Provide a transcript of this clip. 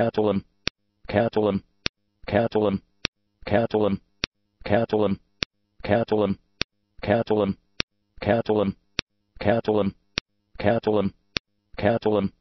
Catalan, Catalan, Catalan, Catalan, Catalan, Catalan, Catalan, Catalan, Catalan, Catalan, Catalan,